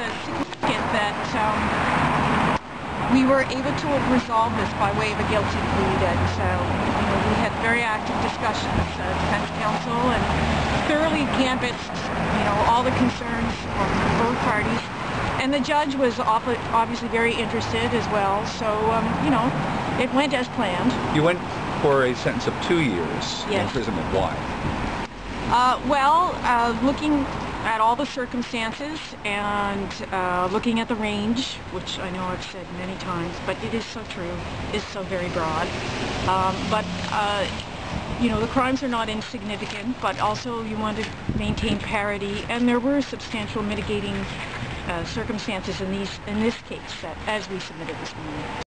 to, to get that um, we were able to resolve this by way of a guilty plea. And so you know, we had very active discussions, uh, defense counsel, and thoroughly canvassed, you know, all the concerns from both parties. And the judge was obviously very interested as well. So, um, you know, it went as planned. You went for a sentence of two years yes. imprisonment. Why? Uh, well, uh, looking at all the circumstances and uh, looking at the range, which I know I've said many times, but it is so true, is so very broad. Um, but, uh, you know, the crimes are not insignificant, but also you want to maintain parity, and there were substantial mitigating uh, circumstances in, these, in this case that, as we submitted this morning.